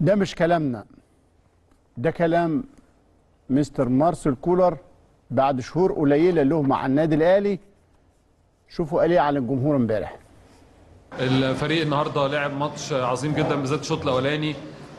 ده مش كلامنا. ده كلام مستر مارسيل كولر بعد شهور قليلة له مع النادي الأهلي. شوفوا قال إيه على الجمهور امبارح. الفريق النهارده لعب ماتش عظيم جدا بالذات الشوط الأولاني.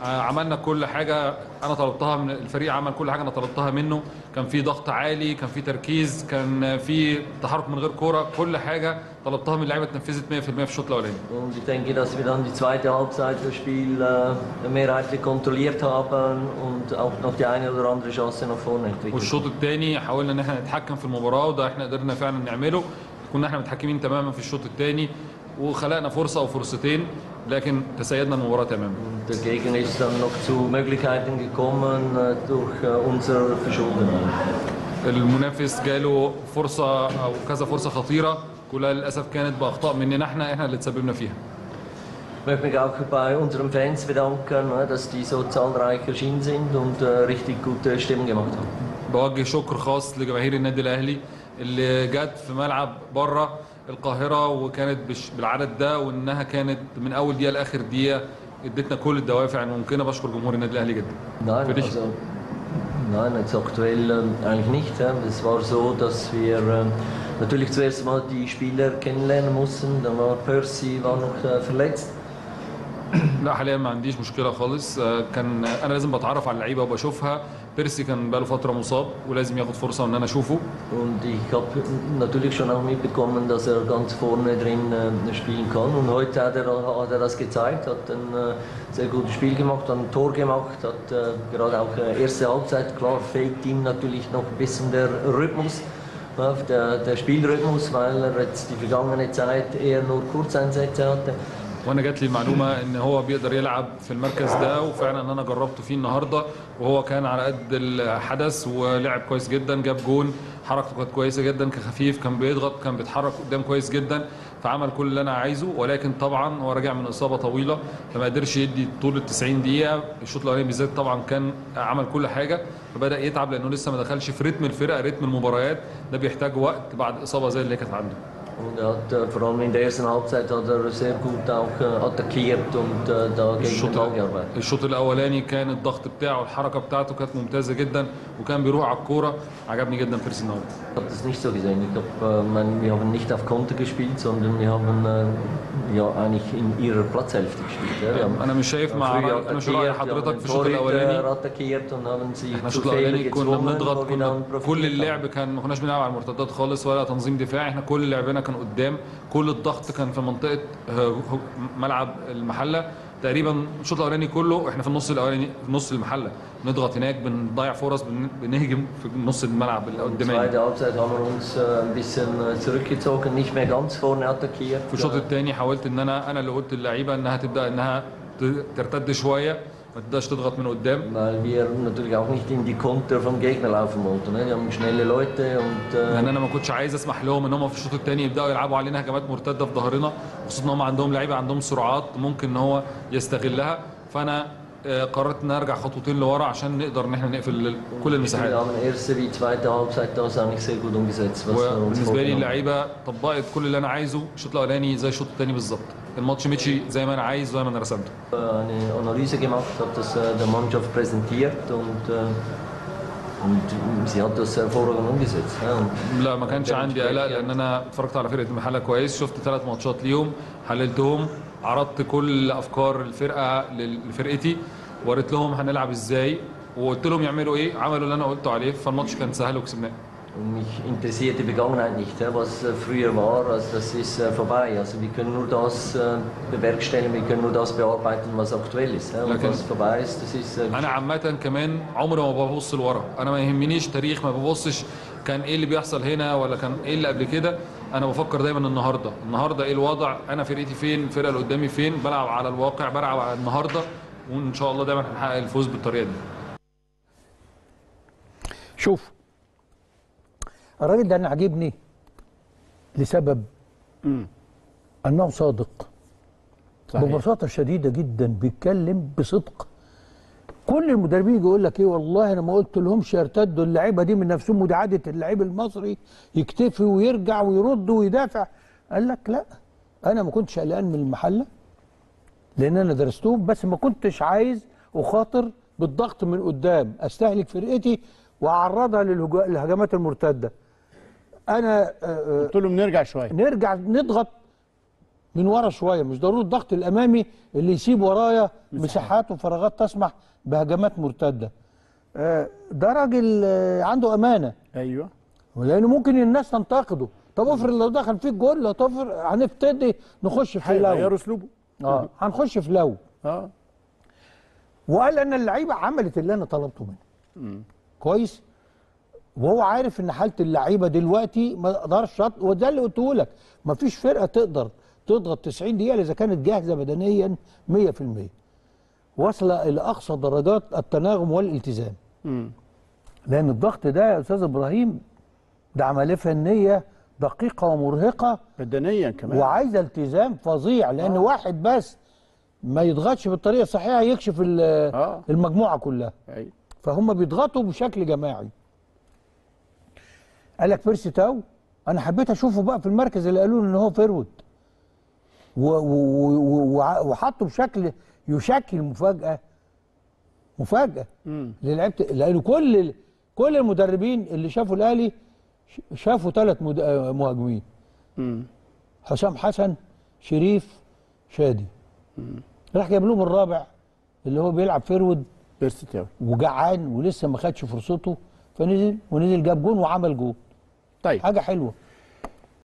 عملنا كل حاجة. أنا طلبتها من الفريق عمل كل حاجة أنا طلبتها منه. كان في ضغط عالي كان في تركيز كان في تحرك من غير كورة. كل حاجة طلبتها من اللعيبه اتنفذت 100% في الشوط الأولاني. Und ich denke, dass wir dann die zweite Halbzeit das Spiel äh, mehrheitlich kontrolliert haben und auch noch die eine oder andere Chance nach vorne entwickelt. والشوط الثاني حاولنا إن إحنا نتحكم في المباراة وده إحنا قدرنا فعلا نعمله. كنا إحنا متحكمين تماما في الشوط الثاني وخلقنا فرصه أو فرصتين لكن تسيدنا المباراه تماما Gegner ist dann noch zu Möglichkeiten gekommen äh, durch äh, unser Verschulden. المنافس جاله فرصه أو كذا فرصه خطيره كلها للاسف كانت باخطاء مننا إحنا إحنا اللي تسببنا فيها Ich möchte mich auch bei unseren Fans bedanken, äh, dass die so zahlreich erschienen sind und äh, richtig gute Stimmung gemacht haben. بوجه شكر خاص لجماهير النادي الاهلي اللي جت في ملعب بره القاهرة وكانت بالعدد ده وإنها كانت من أول دقيقة لآخر دقيقة إدتنا كل الدوافع الممكنة بشكر جمهور النادي الأهلي جدا Nein, also, nein, jetzt aktuell eigentlich nicht. Es war so, dass wir natürlich zuerst mal die Spieler kennenlernen mussten. Dann war Percy war noch verletzt. لا حاليا ما عنديش مشكلة خالص آه، كان أنا لازم بتعرف على اللعيبة وبشوفها بيرسي كان بقاله فتره مصاب ولازم ياخد فرصه ان انا اشوفه Und ich habe natürlich schon auch mitbekommen, dass er ganz vorne drin äh, spielen kann. Und heute hat er, hat er das gezeigt, hat ein äh, sehr gutes Spiel gemacht, hat ein Tor gemacht, hat äh, gerade auch äh, erste Halbzeit, klar, fehlt ihm natürlich noch ein bisschen der Rhythmus, ja, der, der Spielrhythmus, weil er jetzt die vergangene Zeit eher nur Kurzeinsätze hatte. وأنا جات لي المعلومة ان هو بيقدر يلعب في المركز ده وفعلا أنا جربته فيه النهارده وهو كان على قد الحدث ولعب كويس جدا جاب جون حركته كانت كويسة جدا كخفيف كان بيضغط كان بيتحرك قدام كويس جدا فعمل كل اللي أنا عايزه ولكن طبعا هو راجع من إصابة طويلة فما قدرش يدي طول ال 90 دقيقة. الشوط الأولاني بالذات طبعا كان عمل كل حاجة فبدأ يتعب لأنه لسه ما دخلش في رتم الفرقة رتم المباريات. ده بيحتاج وقت بعد إصابة زي اللي كانت عنده. Und er hat äh, vor allem in der ersten Halbzeit hat er sehr gut auch äh, attackiert und äh, الشوط Ball gearbeitet. الشوط الاولاني كان الضغط بتاعه الحركه بتاعته كانت ممتازه جدا وكان بيروح على الكوره عجبني جدا بيرسي النهارده Ich habe das nicht so gesehen. Ich äh, mein, wir haben nicht auf Konter gespielt, sondern wir haben äh, ja eigentlich in ihrer Platzhälfte gespielt. Ja. Wir haben أنا مش شايف مع أنا مش haben حضرتك في الشوط الاولاني attackiert und haben sie إحنا zu الشوط الاولاني كنا gezwungen, بنضغط كنا profitiert كل haben. اللعب كان ما كناش بنلعب على المرتدات خالص ولا تنظيم دفاعي إحنا كل لعبنا كان قدام. كل الضغط كان في منطقة ه- ه- ملعب المحلة. تقريبا الشوط الأولاني كله إحنا في النص الأولاني في نص المحلة. نضغط هناك بنضيع فرص بن- بنهجم في نص الملعب القداماني vorne attackiert. في الشوط الثاني حاولت إن أنا أنا اللي قلت للعيبة إنها تبدأ إنها ترتد شوية. ما تبداش تضغط من قدام Weil wir natürlich auch nicht in die Konter vom Gegner laufen wollten. Ne? Wir haben schnelle Leute und لأن أنا ما كنتش عايز أسمح لهم إن هم في الشوط الثاني يبدأوا يلعبوا علينا هجمات مرتدة في ظهرنا خصوصا إن هم عندهم لعيبة عندهم سرعات ممكن إن هو يستغلها فأنا قررت إن أرجع خطوتين لورا عشان نقدر إن إحنا نقفل كل المساحات. Uns وبالنسبه لي. اللعيبة طبقت كل اللي أنا عايزه الشوط الأولاني زي الشوط الثاني بالظبط. الماتش مشي زي ما أنا عايز زي ما أنا رسمته. Eine Analyse gemacht, hat das der Mannschaft präsentiert und, und sie hat das hervorragend umgesetzt. Ja. Und لا ما كانش عندي قلق لأن أنا اتفرجت على فرقة المحله كويس شفت ثلاث ماتشات ليهم حللتهم عرضت كل أفكار الفرقة لفرقتي وريت لهم هنلعب إزاي وقلت لهم يعملوا إيه عملوا اللي أنا قلته عليه فالماتش كان سهل وكسبناه mich interessiert die Vergangenheit nicht, was früher war, also das ist äh, vorbei. Also wir können nur das äh, bewerkstelligen, wir können nur das bearbeiten, was aktuell ist. Und was vorbei ist, das ist أنا عامه كمان عمري ما ببص لورا. أنا ما يهمنيش تاريخ ما ببصش كان إيه اللي بيحصل هنا ولا كان إيه اللي قبل كده. أنا بفكر دايما النهارده. النهارده إيه الوضع؟ أنا فرقتي فين؟ الفرقه اللي قدامي فين؟ بلعب على الواقع بلعب على النهارده. وإن شاء الله دايما هنحقق الفوز بالطريقة دي. شوف الراجل ده أنا عاجبني لسبب أنه صادق. صحيح. ببساطة شديدة جدا بيتكلم بصدق. كل المدربين يجي يقول لك إيه والله أنا ما قلت لهمش يرتدوا اللعيبة دي من نفسهم ودي عادة اللعيب المصري يكتفي ويرجع ويرد ويدافع. قال لك لا أنا ما كنتش قلقان من المحلة لأن أنا درستهم بس ما كنتش عايز أخاطر بالضغط من قدام أستهلك فرقتي وأعرضها للهجمات المرتدة. أنا آه، آه، قلت لهم نرجع شوية. نرجع نضغط من ورا شوية مش ضروري الضغط الأمامي اللي يسيب ورايا مساحات وفراغات تسمح بهجمات مرتدة. آه، ده راجل عنده أمانة. أيوه. لأنه ممكن الناس تنتقده. طب افرض لو دخل فيك جول لو تفرض هنبتدي نخش في لو هيغيروا اسلوبه آه هنخش في لو. آه. وقال أن اللعيبة عملت اللي أنا طلبته منها كويس؟ وهو عارف إن حالة اللعيبة دلوقتي ما أقدرش وده اللي قلته لك ما فيش فرقة تقدر تضغط 90 دقيقة إذا كانت جاهزة بدنيا 100% واصلة إلى أقصى درجات التناغم والالتزام. مم. لأن الضغط ده يا أستاذ إبراهيم ده عملية فنية دقيقة ومرهقة. بدنيا كمان. وعايزه التزام فظيع لأن واحد بس ما يضغطش بالطريقة الصحيحة يكشف آه. المجموعة كلها. أيوه فهم بيضغطوا بشكل جماعي. قال لك بيرسي تاو. أنا حبيت أشوفه بقى في المركز اللي قالوا له إن هو فيرود. وحطه بشكل يشكل مفاجأة. مفاجأة. للعيبه لأنه كل كل المدربين اللي شافوا الأهلي شافوا ثلاث مهاجمين. حسام حسن شريف شادي. راح جايب لهم الرابع اللي هو بيلعب forward. بيرسي تاو. وجعان ولسه ما خدش فرصته. فنزل ونزل جاب جون وعمل جون. طيب. حاجة حلوة.